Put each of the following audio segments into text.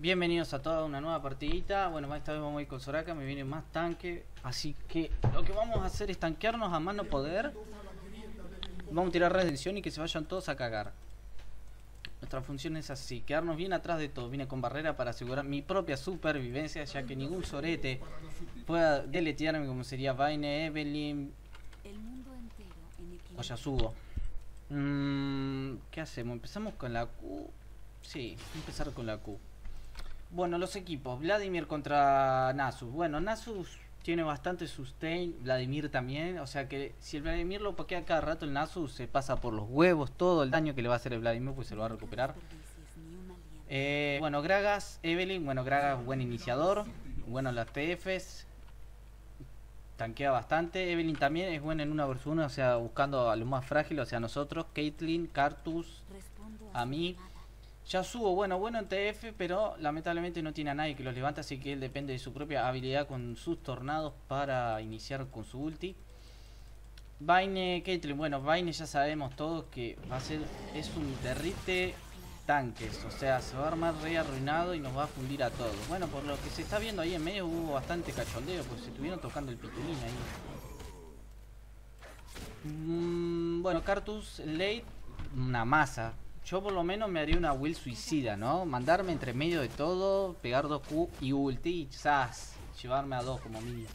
Bienvenidos a toda una nueva partidita. Bueno, esta vez vamos a ir con Soraka, me viene más tanque. Así que lo que vamos a hacer es tanquearnos a mano poder. Vamos a tirar redención y que se vayan todos a cagar. Nuestra función es así, quedarnos bien atrás de todo. Vine con barrera para asegurar mi propia supervivencia, ya que ningún sorete pueda deletearme como sería Vaine, Evelyn o Yasuo. Mm, ¿Qué hacemos? ¿Empezamos con la Q? Sí, empezar con la Q. Bueno, los equipos. Vladimir contra Nasus. Bueno, Nasus tiene bastante sustain. Vladimir también. O sea que si el Vladimir lo pokea cada rato, el Nasus se pasa por los huevos. Todo el daño que le va a hacer el Vladimir, pues se lo va a recuperar. Eh, bueno, Gragas, Evelyn. Bueno, Gragas, buen iniciador. Bueno, las TFs. Tanquea bastante. Evelyn también es buena en una versus o sea, buscando a lo más frágil, o sea, nosotros. Caitlyn, Cartus, a mí. Ya subo, bueno, bueno en TF, pero lamentablemente no tiene a nadie que los levante, así que él depende de su propia habilidad con sus tornados para iniciar con su ulti. Vaine, Caitlyn, bueno, Vaine ya sabemos todos que va a ser, es un derrite tanques, o sea, se va a armar re arruinado y nos va a fundir a todos. Bueno, por lo que se está viendo ahí en medio hubo bastante cachondeo, pues se estuvieron tocando el pitulín ahí. Mm, bueno, Cartus, late, una masa, yo por lo menos me haría una will suicida, ¿no? Mandarme entre medio de todo, pegar dos Q y ulti y quizás llevarme a dos como mínimo.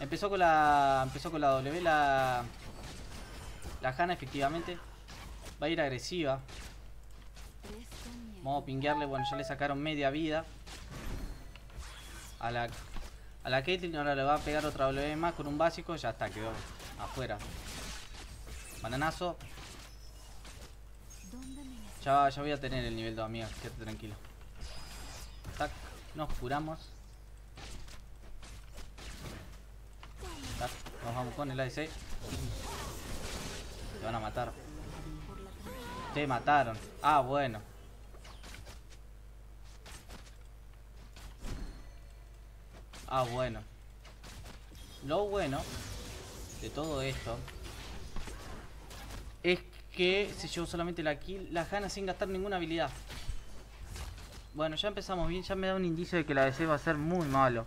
Empezó con la. Empezó con la W la. La Hanna efectivamente. Va a ir agresiva. Vamos a pinguearle, bueno, ya le sacaron media vida. A la. A la Caitlyn ahora le va a pegar otra W más con un básico. Ya está, quedó afuera. Bananazo. Ya, ya voy a tener el nivel 2, amiga. Quédate tranquilo. Tac. Nos curamos. Tac. Nos vamos con el ADC. Te van a matar. Te mataron. Ah, bueno. Ah, bueno. Lo bueno de todo esto es que se llevó solamente la kill, la Hanna sin gastar ninguna habilidad. Bueno, ya empezamos bien, ya me da un indicio de que el ADC va a ser muy malo.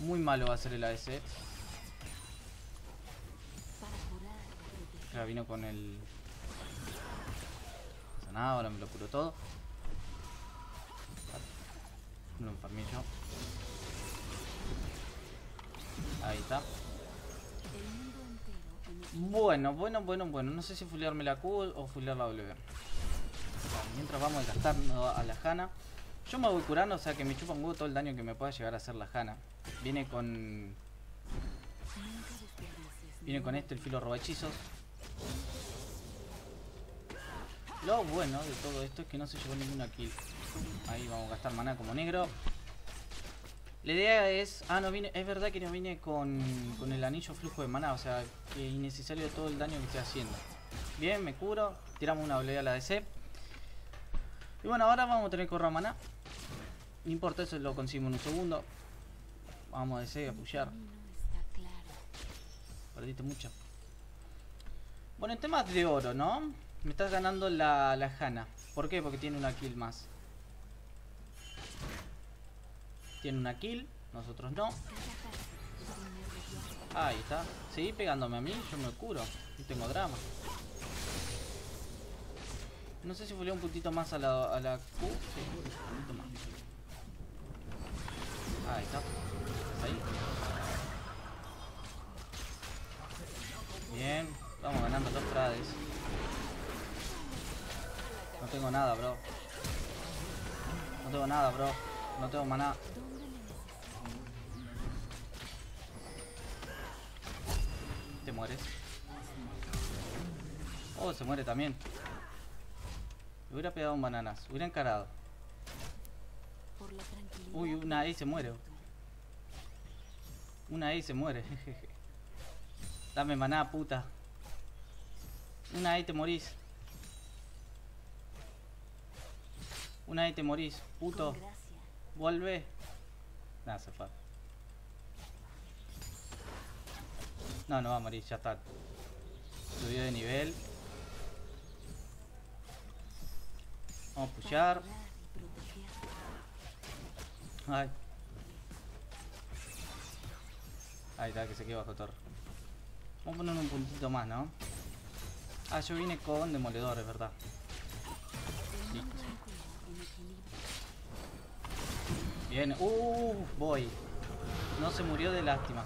Muy malo va a ser el ADC. Ya vino con el... No pasa nada, ahora me lo curo todo. No enfermé yo. Ahí está. Bueno, bueno, bueno, bueno. No sé si fulearme la Q o fulear la W. mientras vamos gastar a la Hanna. Yo me voy curando, o sea que me chupa un huevo todo el daño que me pueda llegar a hacer la Hanna. Viene con... Viene con este, el filo robachizos. Lo bueno de todo esto es que no se llevó ninguna kill. Ahí vamos a gastar maná como negro. La idea es... Ah, no viene... Es verdad que no viene con, con el anillo flujo de maná. O sea, que innecesario todo el daño que estoy haciendo. Bien, me curo. Tiramos una W a la DC. Y bueno, ahora vamos a tener que correr maná. No importa, eso lo conseguimos en un segundo. Vamos a DC a pushear. Perdiste mucho. Bueno, en temas de oro, ¿no? Me estás ganando la, la Hanna. ¿Por qué? Porque tiene una kill más. Tiene una kill, nosotros no. Ahí está. Seguí pegándome a mí, yo me curo. Y tengo drama. No sé si fue un puntito más a la, a la Q. Un puntito más. Ahí está. Ahí. Bien. Vamos ganando dos trades. No tengo nada, bro. No tengo nada, bro. No tengo maná. Mueres. Oh, se muere también. Le hubiera pegado un bananas. Hubiera encarado. Uy, una E se muere. Una E se muere. Dame maná, puta. Una E te morís. Una E te morís, puto. Vuelve. Nada, se fue. No, no va a morir, ya está. Subió de nivel. Vamos a pushear. Ay. Ahí está, que se quede bajo torre. Vamos a poner un puntito más, ¿no? Ah, yo vine con demoledores, ¿verdad? Listo. Bien. Uh, voy. No se murió de lástima.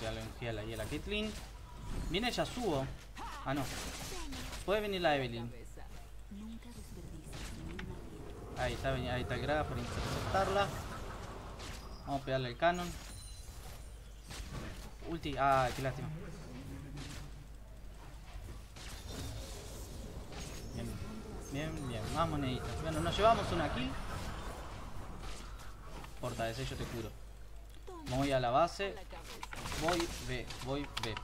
Ya lo envié ahí a la Caitlyn. Viene Yasuo. Ah, no. Puede venir la Evelyn. Ahí está, ahí está el por interceptarla. Vamos a pegarle el canon. Ulti. Ah, qué lástima. Bien, bien, bien. Más moneditas. Bueno, nos llevamos una aquí. Porta ese, yo te curo. Voy a la base. Voy B, voy B.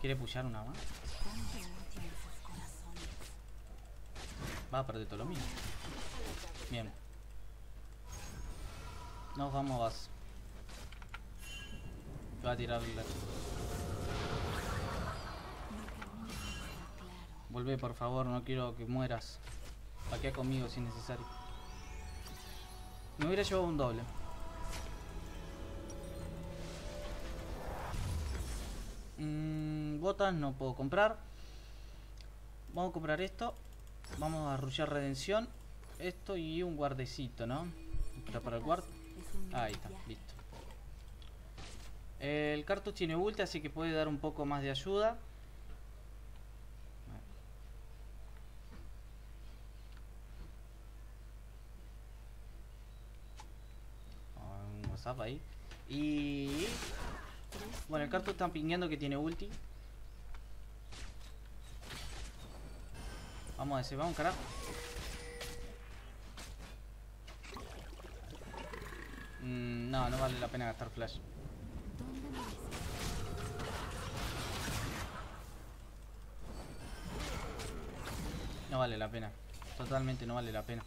¿Quiere pushar una más? Va a perder todo lo mío. Bien. Nos vamos a base. Va a tirar la... Volvé por favor, no quiero que mueras. Paquea conmigo si es necesario. Me hubiera llevado un doble. Mm, botas no puedo comprar. Vamos a comprar esto. Vamos a rushear redención. Esto y un guardecito, ¿no? Para, el guard. Ahí está, listo. El cartus tiene ulti, así que puede dar un poco más de ayuda. Un WhatsApp ahí. Y... Bueno, el cartus está pingueando que tiene ulti. Vamos a decir, vamos carajo. Mm, no, no vale la pena gastar flash. No vale la pena. Totalmente no vale la pena.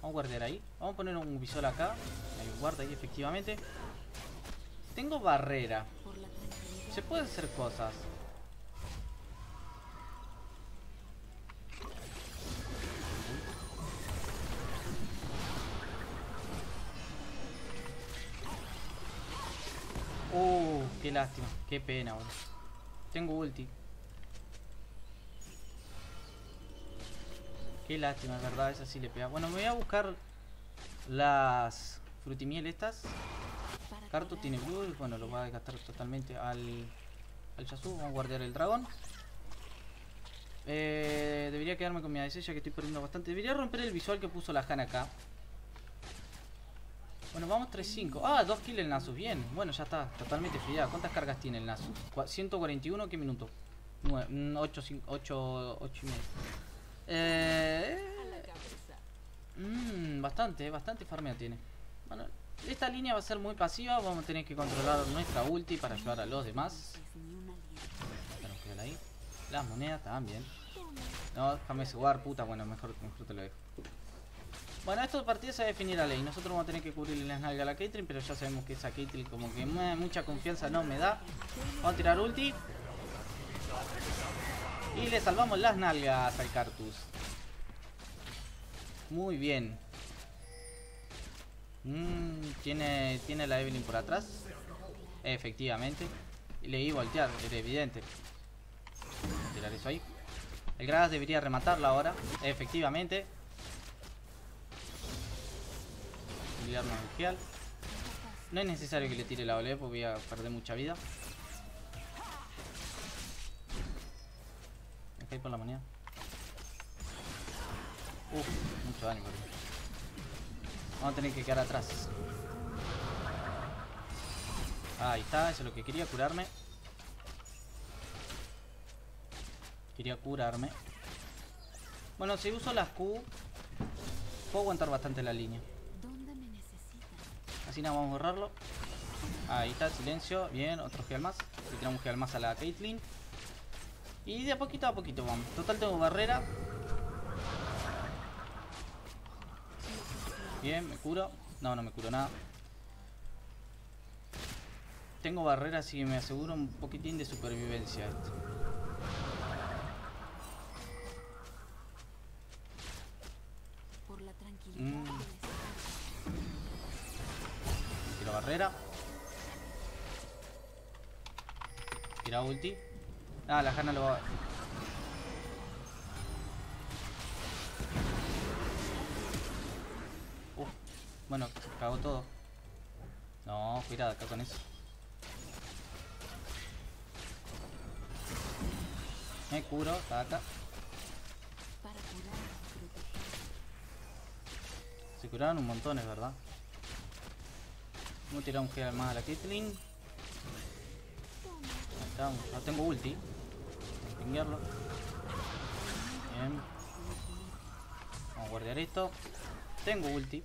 Vamos a guardar ahí. Vamos a poner un visor acá. Hay un guarda ahí, efectivamente. Tengo barrera. Se puede hacer cosas. Uh, qué lástima. Qué pena. Tengo ulti. Qué lástima, verdad, esa sí le pega. Bueno, me voy a buscar las frutimiel estas. Cartu tiene blue, bueno, lo va a gastar totalmente al, al Yasuo. Vamos a guardar el dragón. Eh, debería quedarme con mi ADC ya que estoy perdiendo bastante. Debería romper el visual que puso la Han acá. Bueno, vamos 3-5. Ah, 2 kills el Nasus. Bien. Bueno, ya está. Totalmente friada. ¿Cuántas cargas tiene el Nasus? 141. ¿Qué minuto? 8, 5, 8, 8 y medio. Eh, mmm, bastante, bastante farmeo tiene. Bueno, esta línea va a ser muy pasiva. Vamos a tener que controlar nuestra ulti para ayudar a los demás. Las monedas también. No, déjame jugar, puta. Bueno, mejor, te lo dejo. Bueno, esta partida se va a definir la ley. Nosotros vamos a tener que cubrirle las nalgas a la Caitlyn, pero ya sabemos que esa Caitlyn como que mucha confianza no me da. Vamos a tirar ulti. Y le salvamos las nalgas al Cartus. Muy bien. Mm, ¿tiene, ¿Tiene la Evelyn por atrás? Efectivamente. Y le iba a voltear, era evidente. Tirar eso ahí. El Gragas debería rematarla ahora. Efectivamente. No es necesario que le tire la ole porque voy a perder mucha vida. Me caí por la moneda. Uf, mucho daño Vamos a tener que quedar atrás. Ahí está, eso es lo que quería, curarme. Quería curarme. Bueno, si uso las Q, puedo aguantar bastante la línea. Así nada, vamos a borrarlo. Ahí está, silencio. Bien, otro geal más. Le tiramos geal más a la Caitlyn. Y de a poquito a poquito vamos. Total tengo barrera. Bien, me curo. No, no me curo nada. Tengo barrera, así que me aseguro un poquitín de supervivencia esto. Por la tranquilidad. Mm. Tiro barrera. Tira ulti. Ah, la Hanna lo va... Uf, bueno, se cagó todo. No, cuidado acá con eso. Me curo, proteger. Se curaron un montón, es verdad. Vamos a tirar un gel más a la Caitlyn. Ahí está, no tengo ulti. Tengo que pinguearlo. Bien. Vamos a guardar esto. Tengo ulti.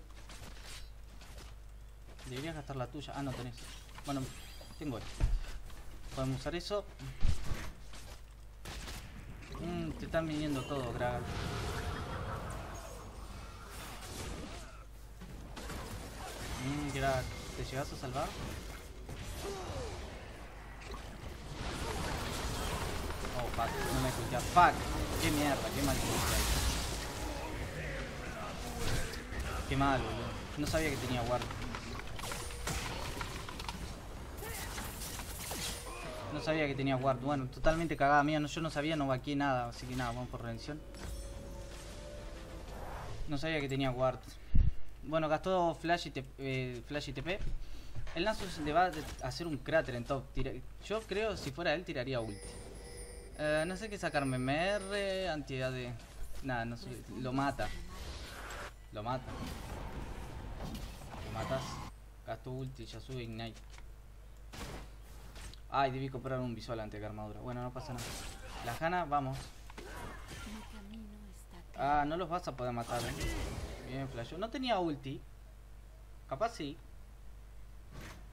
Deberías gastar la tuya. Ah, no tenés. Bueno, tengo esto. Podemos usar eso. Mm, te están viniendo todo, Gragal. Mmm. ¿Te llegas a salvar? Oh, fuck. No me escuché. Fuck. Qué mierda, qué mal. Qué mal, boludo. No sabía que tenía guard. Sabía que tenía guard. Bueno, totalmente cagada mía. No, yo no sabía, no vaqué nada. Así que nada, vamos por redención. No sabía que tenía guard. Bueno, gastó Flash y, TP, eh, Flash y TP. El Nasus le va a hacer un cráter en top. Yo creo, si fuera él, tiraría ulti. Eh, no sé qué sacarme. MR, antiedad de... Nada, no sé. Lo mata. Lo mata. Lo matas. Gasto ulti, ya sube Ignite. Ay, debí comprar un visual antes de armadura. Bueno, no pasa nada. La Hanna, vamos. Ah, no los vas a poder matar, eh. Bien, flash. No tenía ulti. Capaz sí.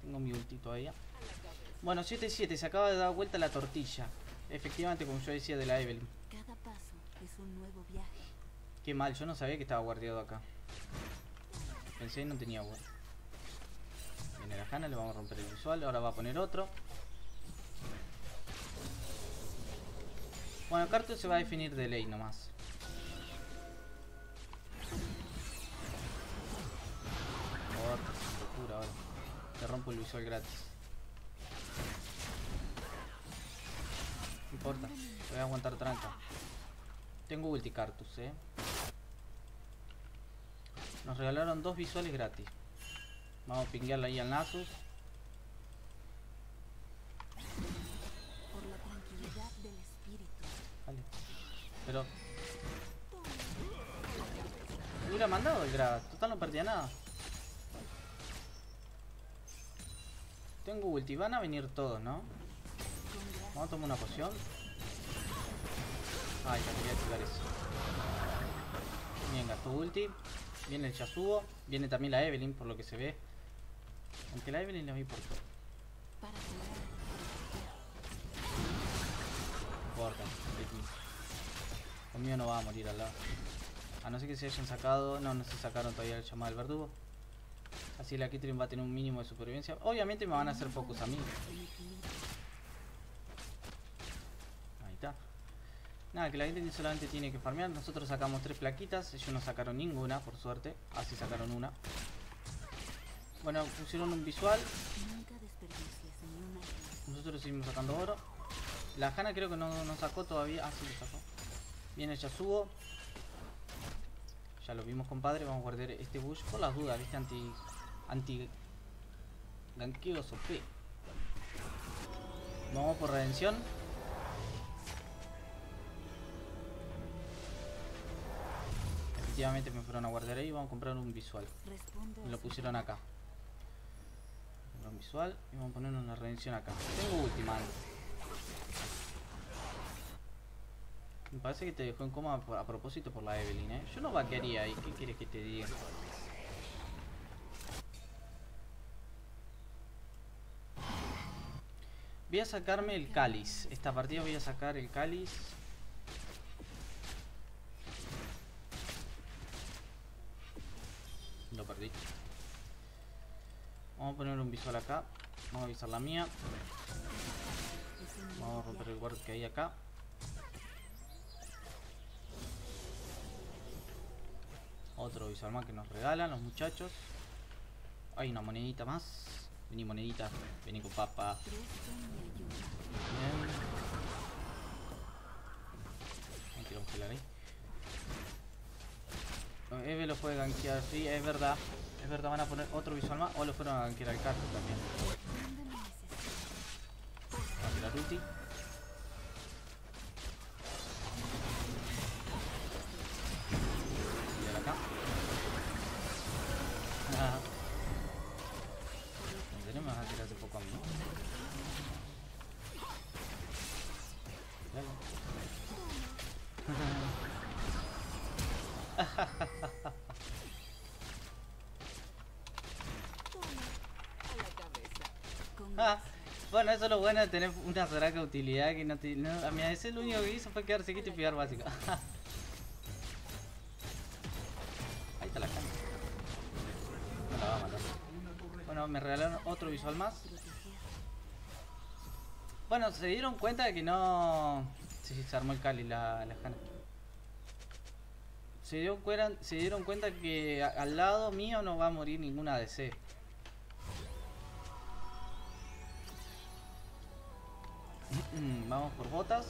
Tengo mi ulti todavía. Bueno, 7-7. Se acaba de dar vuelta la tortilla. Efectivamente, como yo decía de la Evelyn. Cada paso es un nuevo viaje. Qué mal, yo no sabía que estaba guardiado acá. Pensé que no tenía guard. Viene la Hanna, le vamos a romper el visual. Ahora va a poner otro. Bueno, Cartu se va a definir de ley nomás. Sin locura ahora. Te rompo el visual gratis. No importa, voy a aguantar tranca. Tengo ulti Cartus, eh. Nos regalaron dos visuales gratis. Vamos a pinguearle ahí al Nasus. Por la tranquilidad del espíritu. Vale. Pero. Hubiera mandado el grab. Total no perdía nada. Tengo ulti. Van a venir todos, ¿no? Vamos a tomar una poción. Ay, ya quería activar eso. Bien, gastó ulti. Viene el Yasuo. Viene también la Evelyn, por lo que se ve. Aunque la Evelyn le va a ir por todo. Conmigo no va a morir al lado. A no ser que se hayan sacado. No, no se sacaron todavía el llamado del verdugo. Así la Kitrin va a tener un mínimo de supervivencia. Obviamente me van a hacer focus a mí. Ahí está. Nada, que la gente solamente tiene que farmear. Nosotros sacamos tres plaquitas. Ellos no sacaron ninguna, por suerte. Así sacaron una. Bueno, pusieron un visual. Nosotros seguimos sacando oro. La Hanna creo que no, no sacó todavía. Ah, sí lo sacó. Viene el Yasuo. Ya lo vimos, compadre. Vamos a guardar este bush por las dudas, ¿viste? Anti. Anti. Ganqueos OP. Vamos por redención. Efectivamente me fueron a guardar ahí. Vamos a comprar un visual. Me lo pusieron acá. Un visual y vamos a poner una redención acá. Tengo última. Me parece que te dejó en coma a, propósito por la Evelyn, ¿eh? Yo no vaquearía ahí. ¿Qué quieres que te diga? Voy a sacarme el cáliz. Esta partida voy a sacar el cáliz. Lo perdí. Vamos a poner un visual acá. Vamos a avisar la mía. Vamos a romper el guard que hay acá. Otro visual más que nos regalan los muchachos. Hay una monedita más. Vení monedita, vení con papa. Bien. Hay que ahí. Eve lo puede gankear, sí, es verdad. Es verdad, van a poner otro visual más o lo fueron a gankear al carro también. ¿Dónde me necesitas? Va a tirar. Ah, bueno, eso es lo bueno de tener una Soraka utilidad que no te... No, a mí a veces lo único que hizo fue quedarse quieto y pegar básico. Ahí está la cama. No la va a matar. Bueno, me regalaron otro visual más. Bueno, se dieron cuenta de que no... Sí, sí, se armó el Cali, la, la Hanna. Se dieron, cuera- se dieron cuenta que a- al lado mío no va a morir ninguna DC. Vamos por botas.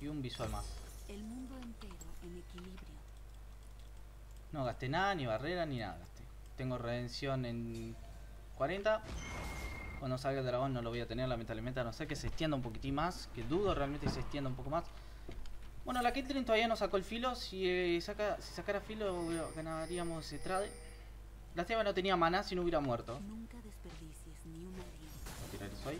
Y un visual más. El mundo entero en equilibrio. No gasté nada, ni barrera, ni nada gasté. Tengo redención en 40. Cuando salga el dragón no lo voy a tener, lamentablemente, a no ser que se extienda un poquitín más. Que dudo realmente que se extienda un poco más. Bueno, la Caitlyn todavía no sacó el filo. Si, eh, saca, si sacara filo, ganaríamos ese trade. Lástima que no tenía mana si no hubiera muerto. Nunca desperdicies ni un aliento. Voy a tirar eso ahí.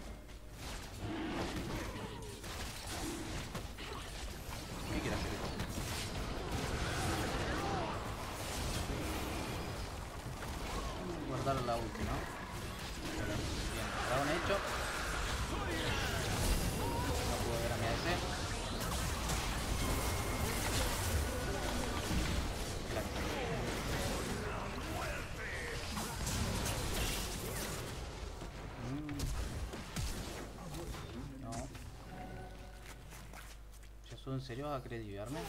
¿Yasuo en serio va a crediviarme?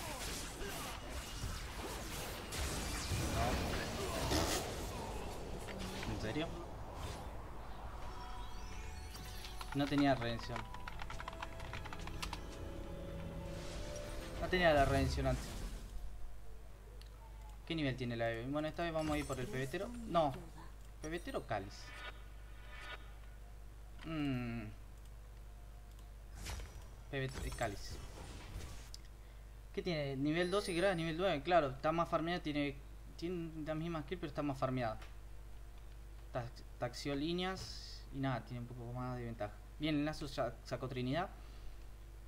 No. ¿En serio? No tenía redención. No tenía la redención antes. ¿Qué nivel tiene la Eve? Bueno, esta vez vamos a ir por el pebetero. No, pebetero cáliz. Mmm. PvT cáliz. ¿Qué tiene? Nivel 12 y grado nivel 9. Claro, está más farmeado, tiene, tiene las mismas kills, pero está más farmeado. Tax- Taxió líneas y nada, tiene un poco más de ventaja. Bien, el Lazo sacó Trinidad.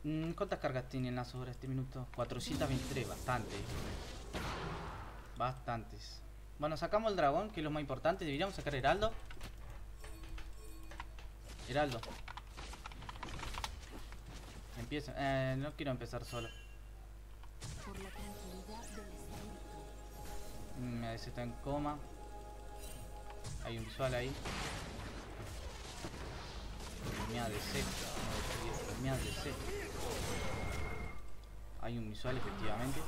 Mm, ¿Cuántas cargas tiene el Lazo ahora este minuto? 423, bastante. Bastantes. Bueno, sacamos el dragón, que es lo más importante. Deberíamos sacar Heraldo. Heraldo. Empieza. Eh, no quiero empezar solo. ADC está en coma. Hay un visual ahí. Mi ADC. Mi ADC. Hay un visual efectivamente.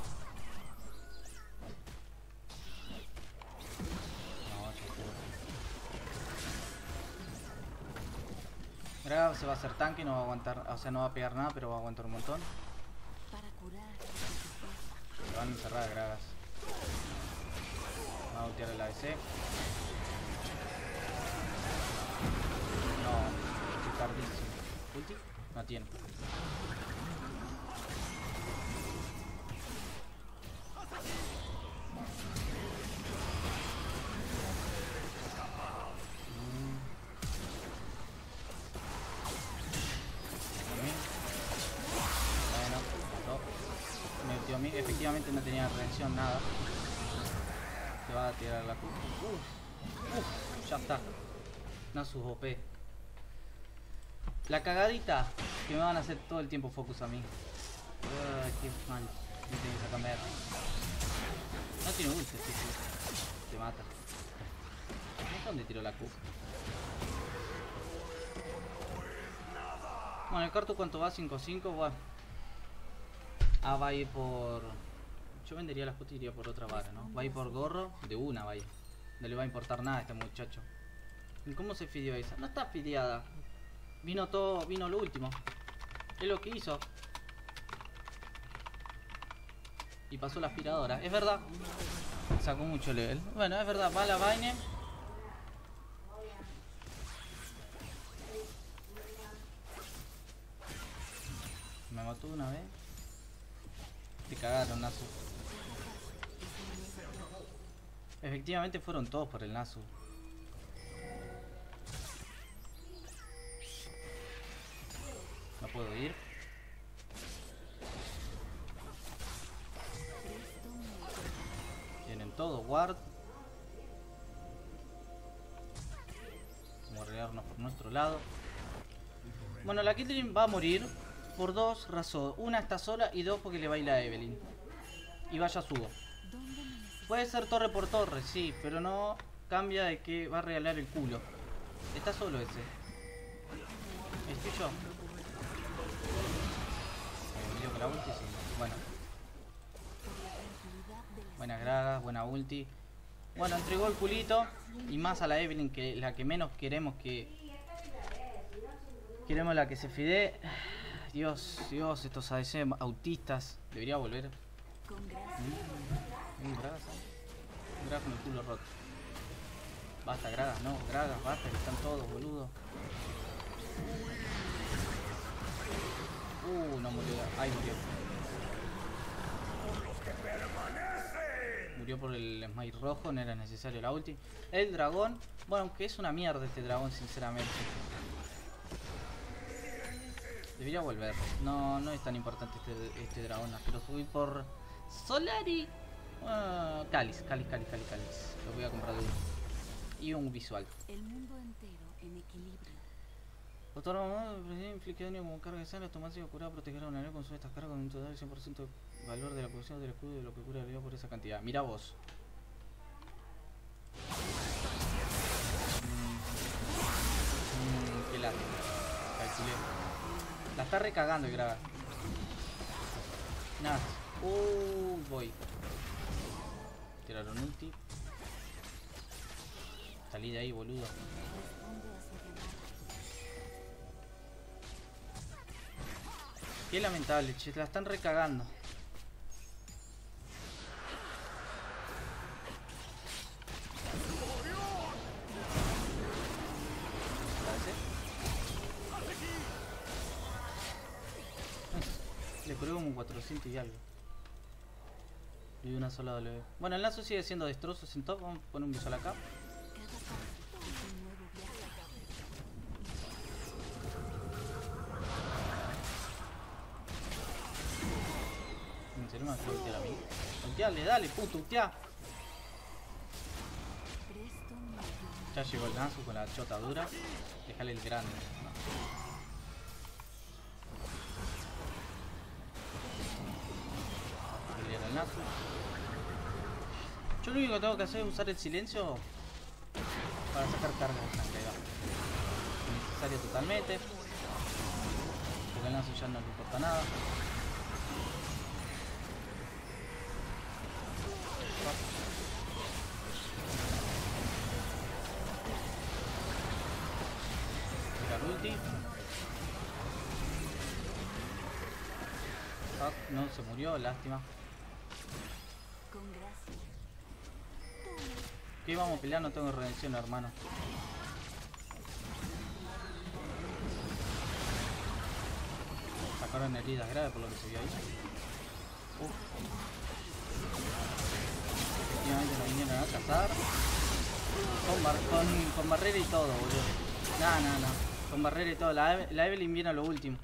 Gragas se va a hacer tanque, no va a aguantar, o sea, no va a pegar nada, pero va a aguantar un montón. Para curar. Le van a encerrar a Gragas. Ultear el ADC. No, estoy tardísimo. ¿Ulti? No tiene. Mm. Efectivamente no tenía reacción, nada. A tirar la Q. Uf, uf, ya está. No sus OP. La cagadita que me van a hacer todo el tiempo focus a mí. Ay, qué mal. Me tengo que cambiar. No tiene ult, este tío. Te mata. ¿No dónde tiró la Q? Bueno, el carto cuánto va, 5-5, bueno. Ah, va a ir por... Yo vendería la justa y iría por otra vara, ¿no? Va a ir por gorro, de una va a ir. No le va a importar nada a este muchacho. ¿Y cómo se fidió esa? No está fideada. Vino todo, vino lo último. Es lo que hizo. Y pasó la aspiradora. Es verdad. Sacó mucho level. Bueno, es verdad. Va la vaina. Me mató una vez. Te cagaron, Nasu. Efectivamente fueron todos por el Nasu. No puedo ir. Tienen todo, guard. Vamos a por nuestro lado. Bueno, la Caitlyn va a morir por dos razones. Una está sola y dos porque le baila a Evelyn. Y vaya subo. Puede ser torre por torre, sí, pero no cambia de que va a regalar el culo. Está solo ese. Estoy yo. Me dio con la ulti, sí. Bueno, de la buena ulti. Bueno, entregó el culito. Y más a la Evelyn, que la que menos queremos que... Queremos la que se fide. Dios, Dios, estos ADC autistas. Debería volver. Un Gragas. Un con el culo roto. Basta, Gragas, no, Gragas, basta, que están todos, boludo. Uh, no murió. Ay, murió. Murió por el smite rojo, no era necesario la ulti. El dragón, bueno, aunque es una mierda este dragón, sinceramente. Debería volver. No, no es tan importante este, este dragón, pero subí por Solari. Ah, Cáliz, cáliz, cáliz, cáliz, cáliz. Lo voy a comprar de uno. Y un visual. El mundo entero en equilibrio. Otorga un inflige daño como carga de sangre automática curada proteger a un aliado con su estas cargas con un total del 100% de valor de la posición del escudo y de lo que cura el aliado por esa cantidad. Mira vos. Mm, qué lástima. Calculé. La está recagando el graba. Nada. Uy, voy. Tiraron ulti. Salí de ahí, boludo. Qué lamentable, che, la están recagando. Le como un 400 y algo. Y una sola W. Bueno, el lazo sigue siendo destrozos en top. Vamos a poner un visual acá. ¿En serio me vas a a mí? Ulteale, dale, puto, ultea. Ya llegó el Nasu con la chota dura. Déjale el grande. Yo lo único que tengo que hacer es usar el silencio para sacar carga de sangre. va. Innecesario totalmente. Porque al Nasu ya no le importa nada. Ah, no se murió, lástima. Con gracia. Que vamos a pelear, no tengo redención, hermano. Sacaron heridas graves por lo que se vio ahí. Uf. Efectivamente nos vinieron a cazar. Con, con, con barrera y todo, boludo. No, no, no. Con barrera y todo. La Evelyn viene a lo último.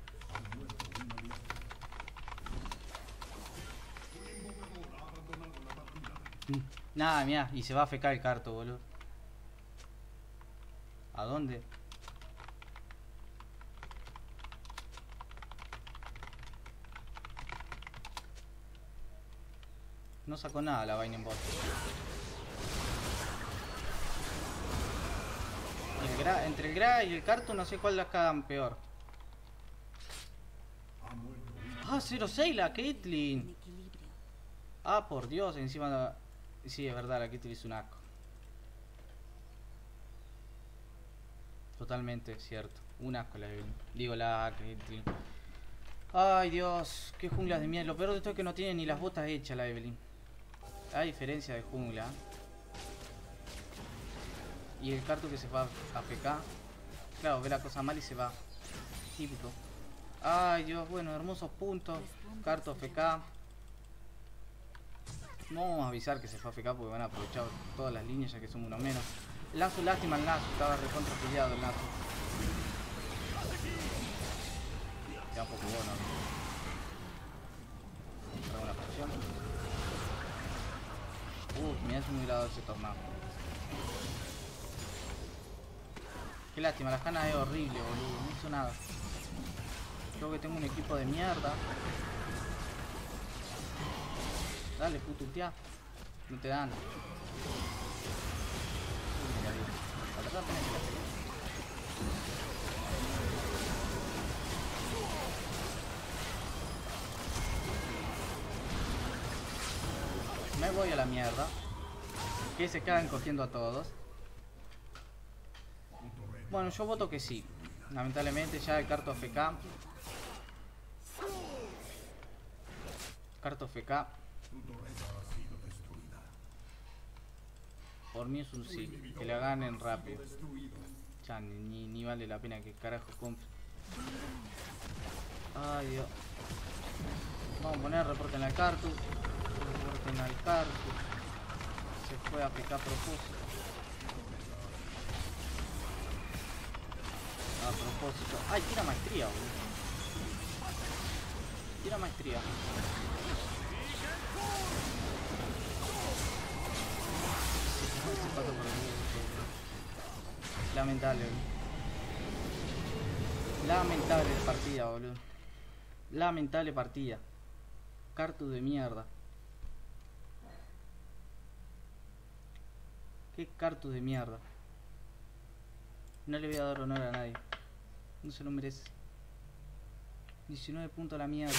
Mm. Nada, mira, y se va a fecar el carto, boludo. ¿A dónde? No sacó nada la vaina en bot. El gra- entre el Gra y el Carto no sé cuál las cagan peor. Ah, 06 la Caitlyn. Ah, por Dios, encima... Sí, es verdad, aquí utilizo un asco. Totalmente cierto. Un asco la Evelyn. Digo la... Caitlyn. Ay, Dios. Qué jungla de mierda. Lo peor de todo es que no tiene ni las botas hechas la Evelyn. A diferencia de jungla. Y el carto que se va a FK. Claro, ve la cosa mal y se va. Típico. Ay, Dios, bueno, hermosos puntos. Carto FK. No vamos a avisar que se fue a FK porque van a aprovechar todas las líneas ya que son uno menos. Lazo, lástima el Lazo, estaba recontra pillado el Lazo. Ya un poco bueno. Trago una poción. Uf, mira me hubiera dado ese tornado. Qué lástima, la cana es horrible, boludo. No hizo nada. Creo que tengo un equipo de mierda. Dale, puto ultia. No te dan. Me voy a la mierda. Que se quedan cogiendo a todos. Bueno, yo voto que sí. Lamentablemente ya el carto FK. Carto FK. Por mí es un sí. Que la ganen rápido. Ya, ni, ni- ni vale la pena que carajo compre. Ay, Dios. Vamos a poner reporten al cartu. Reporten al cartu. Se fue a a propósito. A propósito. Ay, tira maestría, boludo. Tira maestría. Lamentable, boludo. Lamentable partida, boludo. Lamentable partida. Cartu de mierda. Qué cartu de mierda. No le voy a dar honor a nadie. No se lo merece. 19 puntos a la mierda.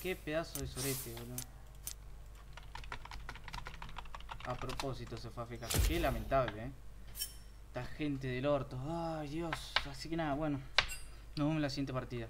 Qué pedazo de sorete, boludo. A propósito se fue a fecar. Qué lamentable, eh. Esta gente del orto. Ay, Dios. Así que nada, bueno. Nos vemos en la siguiente partida.